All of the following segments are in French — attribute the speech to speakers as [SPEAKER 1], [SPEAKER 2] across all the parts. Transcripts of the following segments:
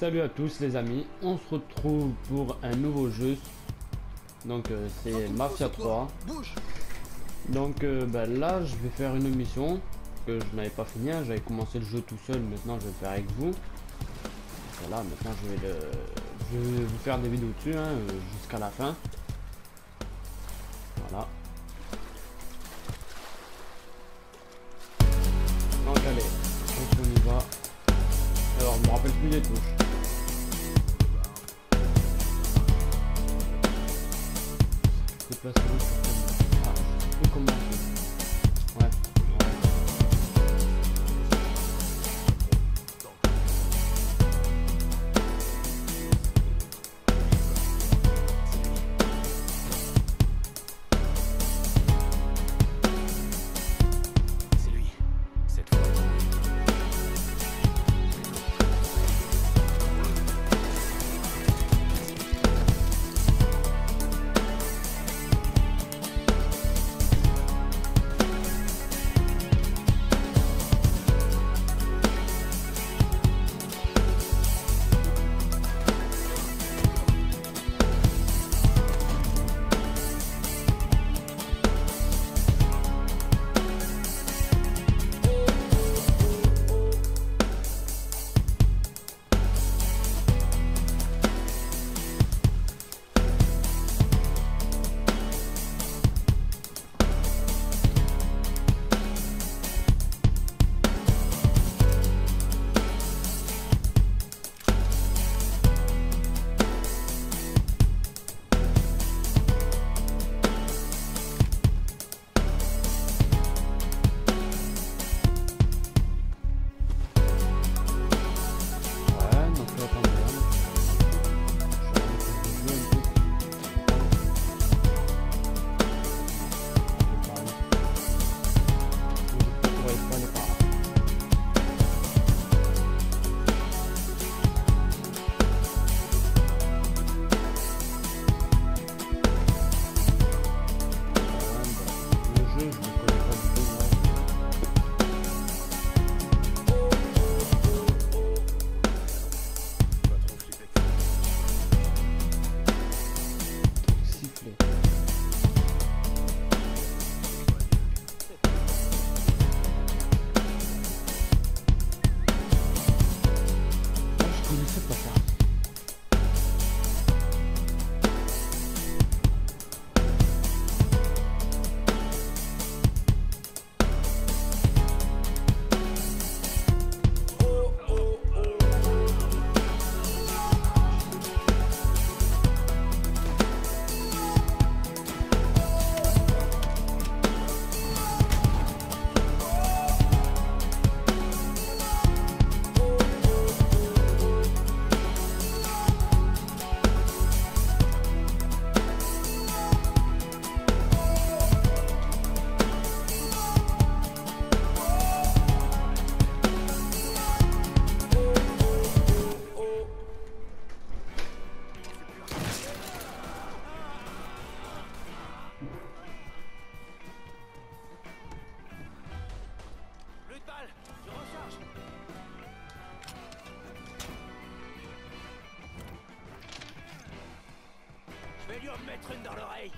[SPEAKER 1] Salut à tous les amis, on se retrouve pour un nouveau jeu. Donc euh, c'est Mafia 3. Donc euh, bah, là je vais faire une mission que je n'avais pas fini, hein. j'avais commencé le jeu tout seul, maintenant je vais le faire avec vous. Voilà, maintenant je vais, le... je vais vous faire des vidéos dessus hein, euh, jusqu'à la fin. Voilà. Donc allez, on y va. Alors je me rappelle plus les touches. Déplacer Ah, je peux
[SPEAKER 2] Mettre une dans l'oreille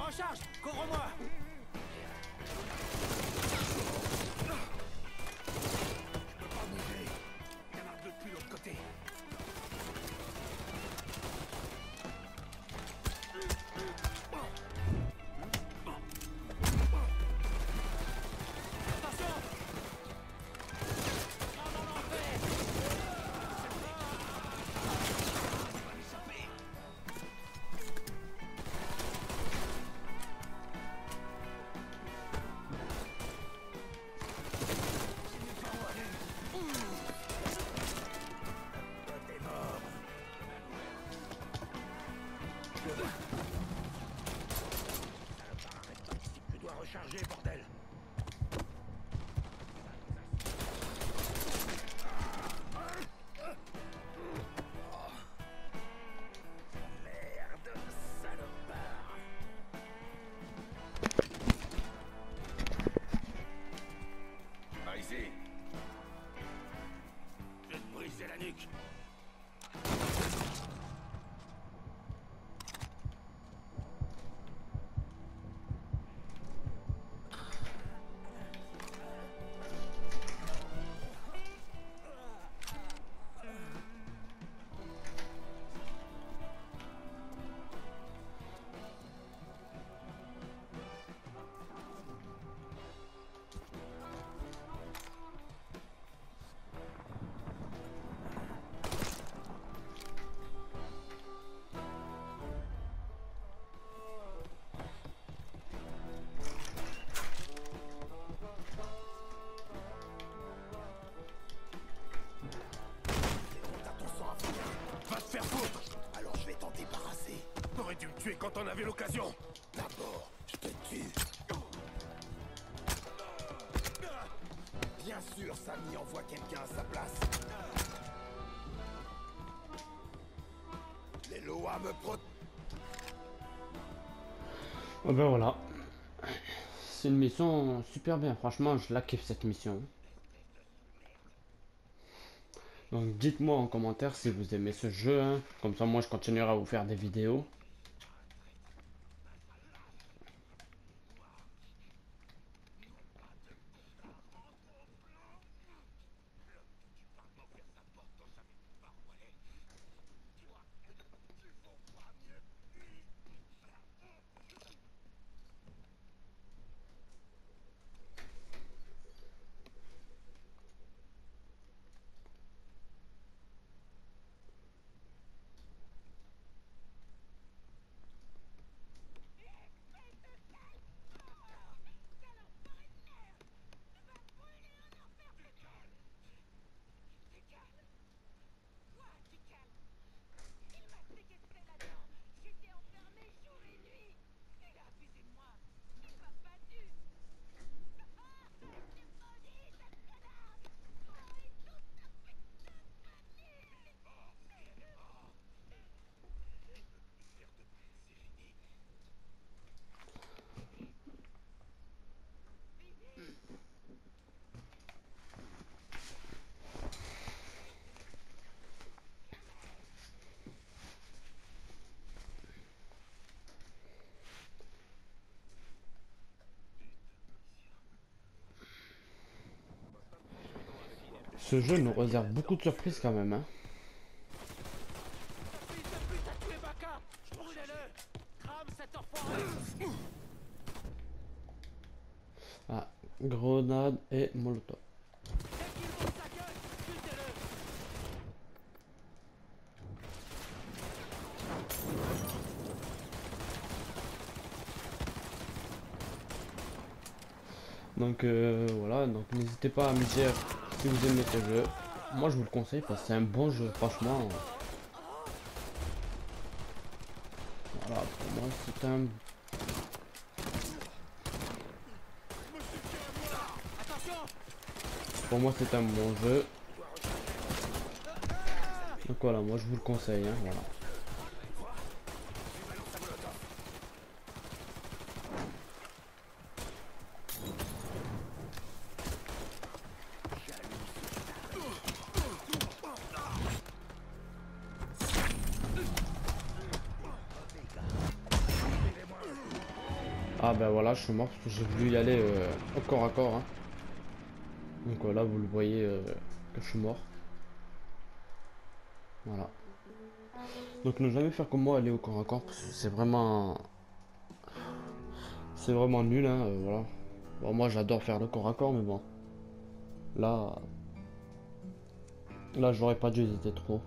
[SPEAKER 2] recharge. Couvre-moi l'occasion D'abord, je te tue. Bien sûr, Samy envoie quelqu'un à sa place. Les lois me protègent.
[SPEAKER 1] Oh ben voilà. C'est une mission super bien. Franchement, je la kiffe cette mission. Donc dites-moi en commentaire si vous aimez ce jeu. hein. Comme ça, moi, je continuerai à vous faire des vidéos.
[SPEAKER 3] Toi, tu calmes. Il m'a séquestré là-dedans. J'étais enfermé jour et nuit. Il a abusé de moi. Il m'a battu. Ah C'est maudit, cette connasse Toi et toute ta putain de famille
[SPEAKER 1] Ce jeu nous réserve beaucoup de surprises quand même. Hein. Ah, grenade et molotov. Donc euh, voilà, donc n'hésitez pas à me dire si vous aimez ce jeu. Moi je vous le conseille parce que c'est un bon jeu, franchement. Voilà, pour moi c'est un... Pour moi c'est un bon jeu. Donc voilà, moi je vous le conseille, hein, voilà. Ah ben voilà, je suis mort parce que j'ai voulu y aller euh, au corps à corps. hein. Donc voilà, vous le voyez euh, que je suis mort. Voilà. Donc ne jamais faire comme moi, aller au corps à corps, parce que c'est vraiment... C'est vraiment nul, hein, euh, voilà. Bon, moi j'adore faire le corps à corps, mais bon. Là... Là, j'aurais pas dû hésiter trop.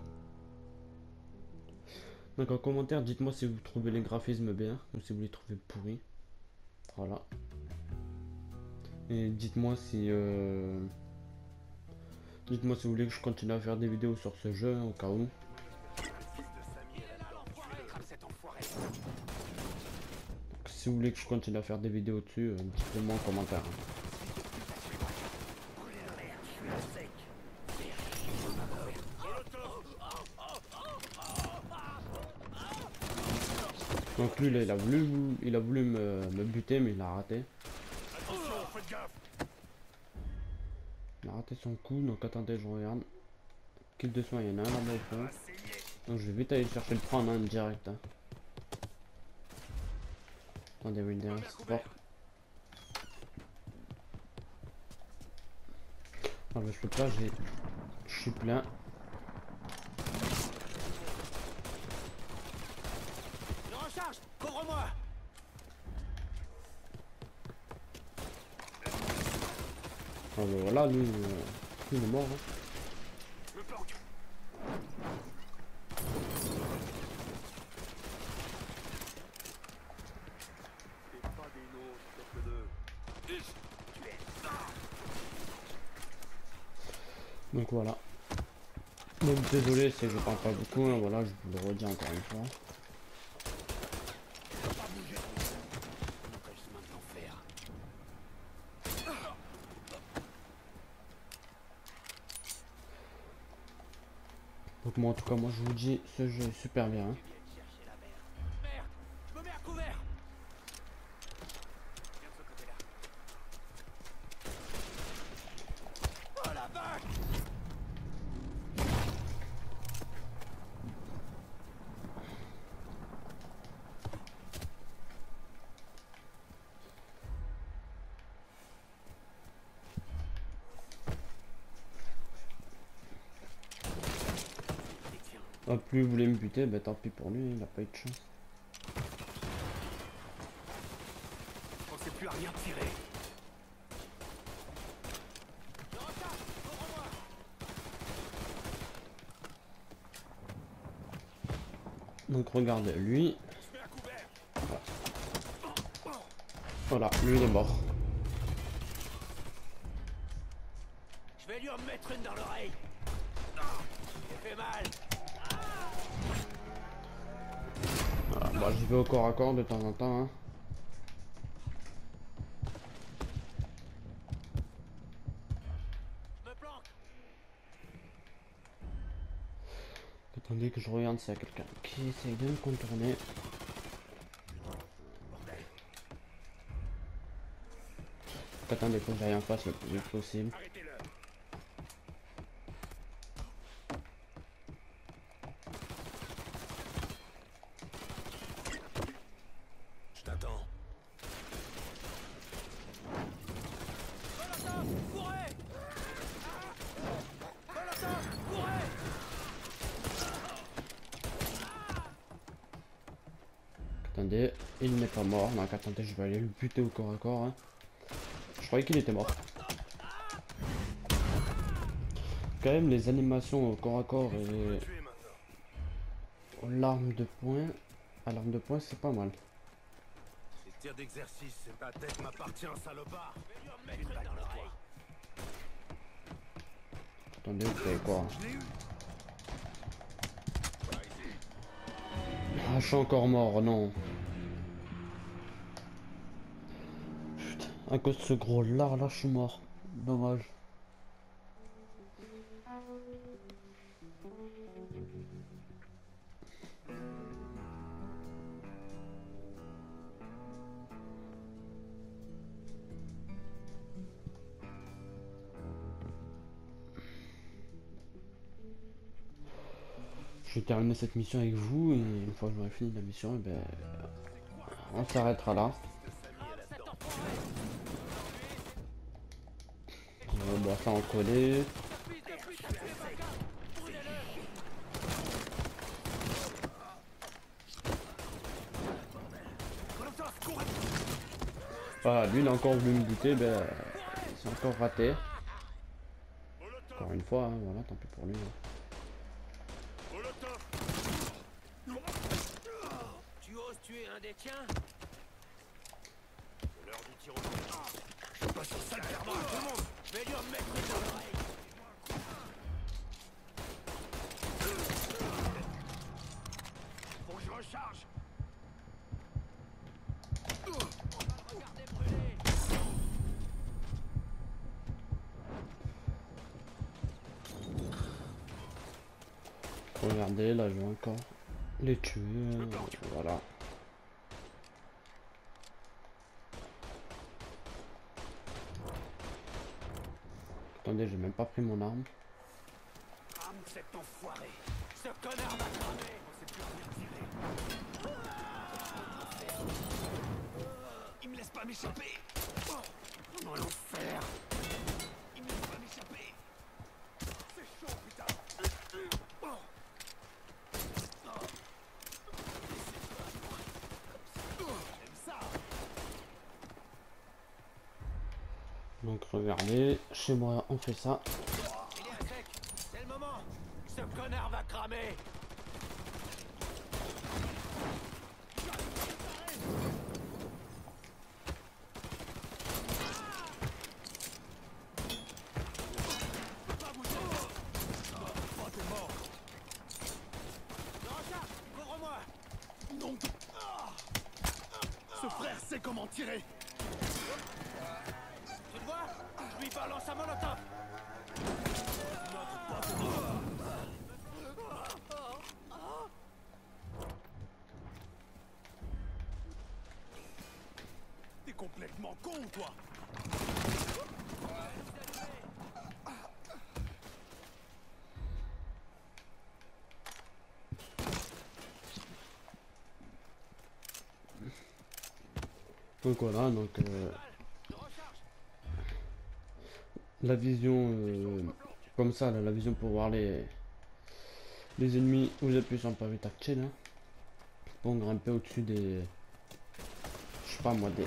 [SPEAKER 1] Donc en commentaire, dites-moi si vous trouvez les graphismes bien, ou si vous les trouvez pourris. Voilà. Et dites-moi si... euh, Dites-moi si vous voulez que je continue à faire des vidéos sur ce jeu, au cas où. Si vous voulez que je continue à faire des vidéos dessus, euh, dites-le moi en commentaire. Il a voulu, il a voulu me, me buter mais il a raté. Il a raté son coup, donc attendez je regarde. Kill de soin, il y en a un là-bas au fond. Donc je vais vite aller chercher le prendre hein, direct. hein. Attendez, oui, derrière, c'est fort. Ah bah je peux pas, j'ai... Je suis plein.
[SPEAKER 2] Je recharge Couvre-moi
[SPEAKER 1] Bah voilà, lui, euh, il est mort. hein. Donc voilà. Donc désolé si je parle pas beaucoup, hein, voilà, je vous le redis encore une fois.
[SPEAKER 2] Qu'est-ce maintenant faire
[SPEAKER 1] Donc moi en tout cas, moi je vous dis, ce jeu est super bien. hein. Ah, plus vous voulez me buter, bah tant pis pour lui, il a pas eu de chance.
[SPEAKER 2] Je pensais plus à rien tirer.
[SPEAKER 1] Donc regardez, lui, voilà, lui il est mort. Voilà, bah j'y vais au corps à corps de temps en temps. hein. Attendez que je regarde s'il y a quelqu'un qui essaye de me contourner. Attendez, que j'aille en face le plus vite possible
[SPEAKER 2] Je t'attends. Valentin, courez Valentin, courez
[SPEAKER 1] Attendez, il n'est pas mort. Donc attendez, je vais aller le buter au corps à corps. hein. Je croyais qu'il était mort. Quand même, les animations au corps à corps et l'arme de poing. À l'arme de poing, c'est pas mal.
[SPEAKER 2] Les tirs d'exercice, c'est ta tête m'appartient, salopard
[SPEAKER 1] Attendez, vous savez quoi Ah, je suis encore mort, non. À cause de ce gros lard là, je suis mort. Dommage. Je vais terminer cette mission avec vous et une fois que j'aurai fini la mission, eh ben, on s'arrêtera là. Ça en collé. Ah, lui, il a encore voulu me buter, ben, il s'est encore raté. Encore une fois, hein, voilà, tant pis pour lui. hein.
[SPEAKER 2] Tu oses tuer un des tiens
[SPEAKER 4] Je leur dis tir au nez.
[SPEAKER 2] Je suis pas sur ça faire mal tout le monde Je vais lui en mettre une dans l'oreille Faut que je recharge On va le regarder brûler
[SPEAKER 1] Regardez, là, je vais encore les tuer. euh, Voilà. J'ai même pas pris mon arme.
[SPEAKER 2] Crame cet enfoiré. Ce connard plus rien tirer. Il me laisse pas m'échapper. Oh, oh l'enfer Il me laisse pas m'échapper C'est chaud putain Oh. Oh. Oh, j'aime ça
[SPEAKER 1] Donc regardez, chez moi on fait ça.
[SPEAKER 2] Il est à sec. C'est le moment. Ce connard va cramer Pas bouger Oh, t'es mort Recharge Couvre-moi
[SPEAKER 4] Non Ah Ce frère sait comment tirer
[SPEAKER 2] Tu le vois Je lui balance un molotov
[SPEAKER 4] T'es complètement con, toi
[SPEAKER 1] Donc voilà, donc euh, la vision euh, comme ça, là, la vision pour voir les les ennemis, vous appuyez sur le pavé tactile hein, pour grimper au-dessus des je sais pas moi des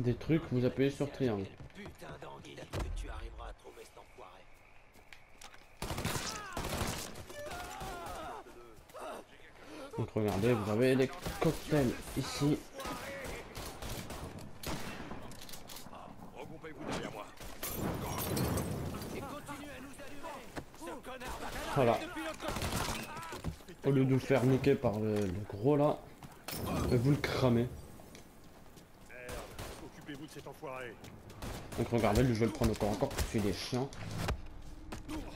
[SPEAKER 1] des trucs, vous appuyez sur triangle. Donc regardez, vous avez des cocktails ici.
[SPEAKER 4] Regroupez-vous derrière moi.
[SPEAKER 2] Et continue à nous allumer Ce connard va
[SPEAKER 1] Voilà. Au lieu de vous faire niquer par le, le gros là, vous le cramez. Donc regardez, lui je vais le prendre encore encore parce qu'il est chiant.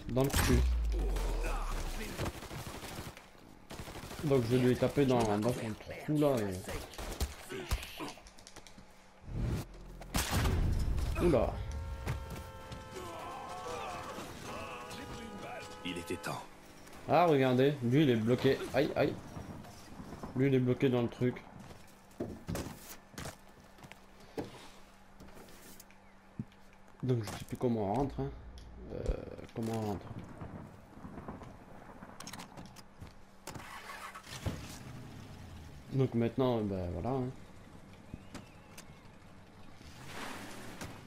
[SPEAKER 1] Dans le cul. Donc je vais lui taper dans, dans son trou là et... Oula Ah regardez, lui il est bloqué. Aïe aïe. Lui il est bloqué dans le truc. Donc je sais plus comment on rentre. hein. Euh, comment on rentre Donc maintenant, ben voilà. hein.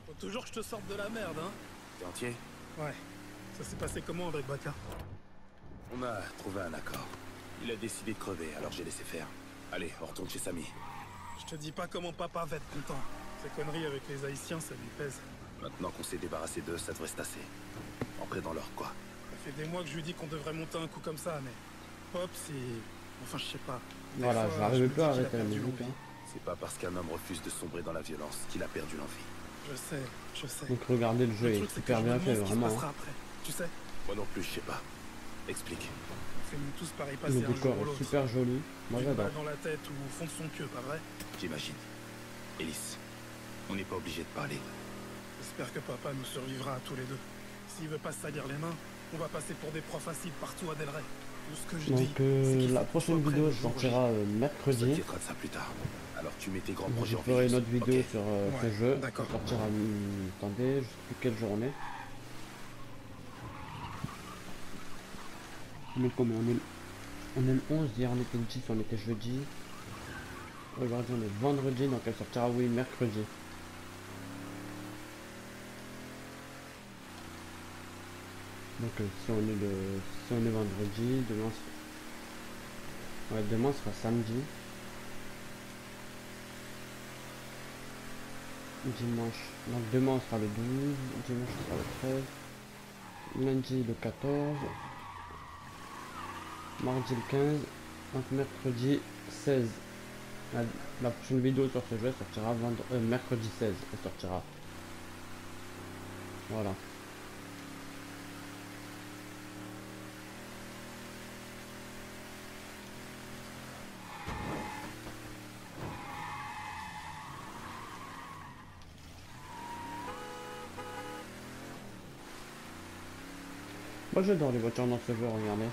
[SPEAKER 5] Faut toujours que je te sorte de la merde, hein
[SPEAKER 6] T'es entier?
[SPEAKER 5] Ouais. Ça s'est passé comment avec Baka?
[SPEAKER 6] On a trouvé un accord. Il a décidé de crever, alors j'ai laissé faire. Allez, on retourne chez Samy.
[SPEAKER 5] Je te dis pas comment papa va être content. Ces conneries avec les Haïtiens, ça lui pèse.
[SPEAKER 6] Maintenant qu'on s'est débarrassé d'eux, ça devrait se tasser. Entrer dans l'ordre, quoi.
[SPEAKER 5] Ça fait des mois que je lui dis qu'on devrait monter un coup comme ça, mais... Hop, c'est... Enfin, je sais pas. Des
[SPEAKER 1] Voilà,
[SPEAKER 5] fois,
[SPEAKER 1] je plus à arrêter la musique. hein.
[SPEAKER 6] C'est pas parce qu'un homme refuse de sombrer dans la violence qu'il a perdu l'envie.
[SPEAKER 5] Je sais, je sais.
[SPEAKER 1] Donc regardez, le jeu
[SPEAKER 5] Le
[SPEAKER 1] est
[SPEAKER 5] truc, c'est que
[SPEAKER 1] super
[SPEAKER 5] je
[SPEAKER 1] bien fait,
[SPEAKER 5] demande ce qui se
[SPEAKER 1] vraiment.
[SPEAKER 5] passera
[SPEAKER 1] hein.
[SPEAKER 5] après. Tu sais,
[SPEAKER 6] Moi non plus, je sais pas. Explique.
[SPEAKER 5] fais-nous tous pareil passer
[SPEAKER 1] Le
[SPEAKER 5] un
[SPEAKER 1] décor est super joli. Moi j'adore.
[SPEAKER 5] dans la tête ou au fond de son queue, pas vrai?
[SPEAKER 6] J'imagine. Ellis, on n'est pas obligé de parler.
[SPEAKER 5] J'espère que papa nous survivra à tous les deux. S'il veut pas se salir les mains, on va passer pour des proies faciles partout à Delray. Tout ce que je dis,
[SPEAKER 1] Donc euh, la prochaine vidéo sortira euh,
[SPEAKER 6] On
[SPEAKER 1] mercredi.
[SPEAKER 6] de ça plus tard. Alors tu mets tes grands projets
[SPEAKER 1] Je ferai une autre vidéo sur euh, ce
[SPEAKER 5] Ouais,
[SPEAKER 1] jeu.
[SPEAKER 5] d'accord.
[SPEAKER 1] Sortira, hum, attendez, je sais plus quelle journée.
[SPEAKER 2] On est on est, on le 11, hier on était le 10, on était jeudi. Aujourd'hui on est vendredi, donc elle sortira oui mercredi. Donc euh, si on est le si on est vendredi, demain. Ouais, demain sera samedi. Dimanche. Donc demain sera le 12, dimanche sera le 13, lundi le 14, mardi le 15, donc mercredi 16. La, prochaine vidéo sur ce jeu sortira vendre, euh, mercredi 16. Elle sortira. Voilà. Moi j'adore les voitures dans ce jeu, regardez.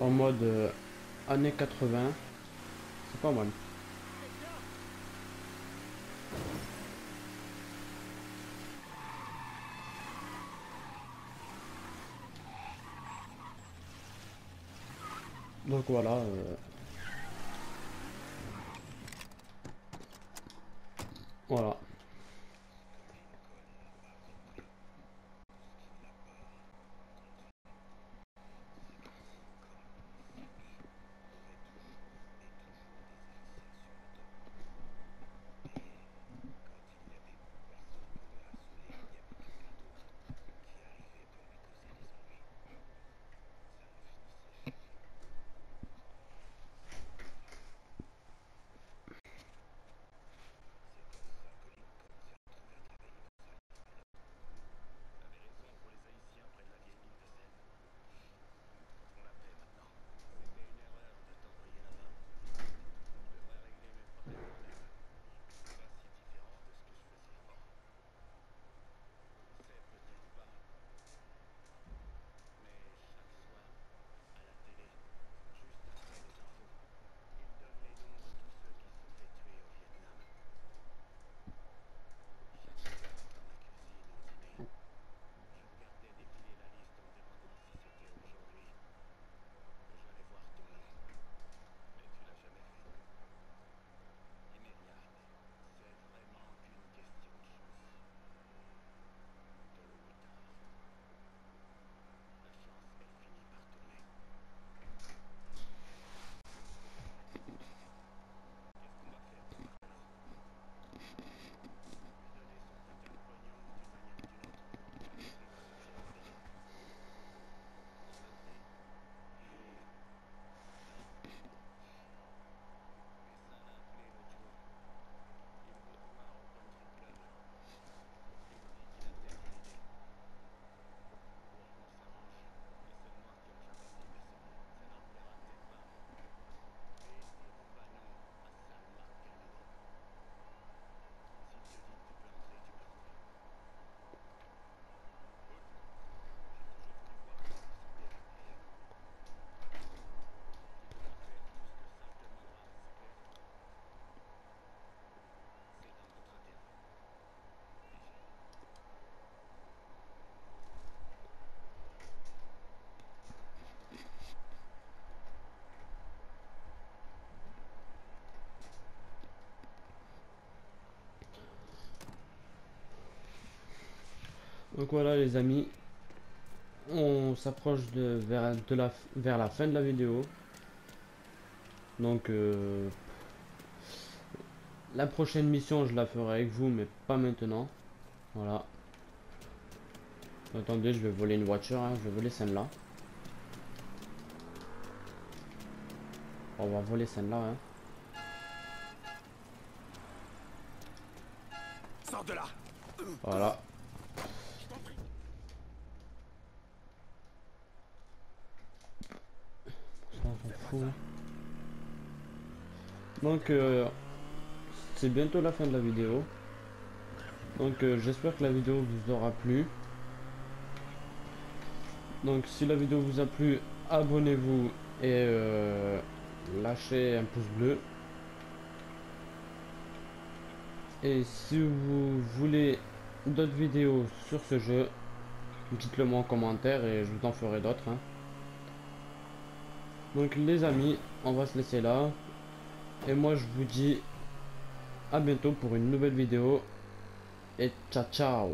[SPEAKER 2] En mode euh, années 80. C'est pas mal. Donc voilà. euh, Voilà. Donc voilà les amis, on s'approche de vers, de la, vers la fin de la vidéo. Donc euh, la prochaine mission je la ferai avec vous mais pas maintenant. Voilà. Attendez, je vais voler une voiture, hein, je vais voler celle-là. On va voler celle-là. Hein.
[SPEAKER 1] Sors de là
[SPEAKER 2] Voilà. Ça, on s'en Donc, euh, c'est bientôt la fin de la vidéo. Donc, euh, j'espère que la vidéo vous aura plu. Donc, si la vidéo vous a plu, abonnez-vous et euh, lâchez un pouce bleu. Et si vous voulez d'autres vidéos sur ce jeu, dites-le moi en commentaire et je vous en ferai d'autres. hein.
[SPEAKER 1] Donc les amis, on va se laisser là. Et moi je vous dis à bientôt pour une nouvelle vidéo. Et ciao ciao